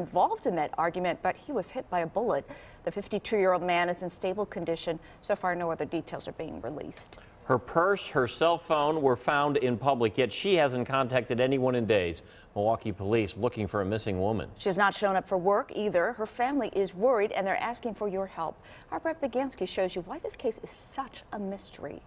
involved in that argument, but he was hit by a bullet. The 52-year-old man is in stable condition. So far, no other details are being released. Her purse, her cell phone were found in public, yet she hasn't contacted anyone in days. Milwaukee police looking for a missing woman. She has not shown up for work either. Her family is worried and they're asking for your help. Our Brett Begansky shows you why this case is such a mystery.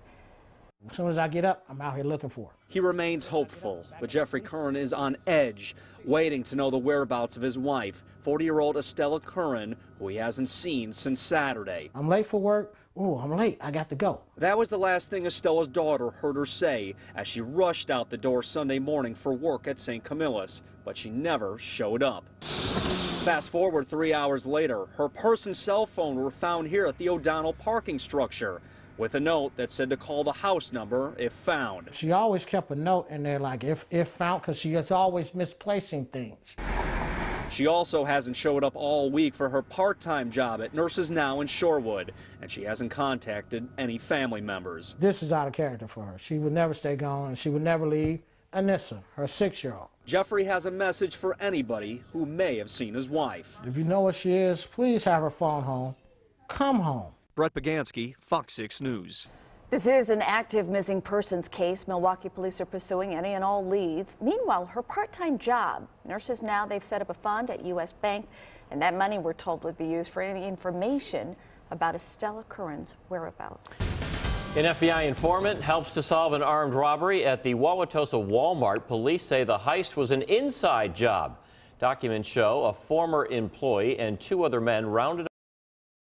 As soon as I get up, I'm out here looking for her. He remains hopeful, but Jeffrey Curran is on edge, waiting to know the whereabouts of his wife, 40-year-old Estella Curran, who he hasn't seen since Saturday. I'm late for work. Ooh, I'm late. I got to go. That was the last thing Estella's daughter heard her say as she rushed out the door Sunday morning for work at St. Camillus, but she never showed up. Fast forward three hours later, her purse and cell phone were found here at the O'Donnell parking structure with a note that said to call the house number if found. She always kept a note in there like if, if found because she is always misplacing things. She also hasn't showed up all week for her part-time job at Nurses Now in Shorewood, and she hasn't contacted any family members. This is out of character for her. She would never stay gone and she would never leave. Anissa, her six-year-old. Jeffrey has a message for anybody who may have seen his wife. If you know where she is, please have her phone home. Come home. Brett Begansky, Fox 6 News. This is an active missing persons case. Milwaukee police are pursuing any and all leads. Meanwhile, her part-time job. Nurses now, they've set up a fund at U.S. Bank, and that money, we're told, would be used for any information about Estella Curran's whereabouts. An FBI informant helps to solve an armed robbery at the Wauwatosa Walmart. Police say the heist was an inside job. Documents show a former employee and two other men rounded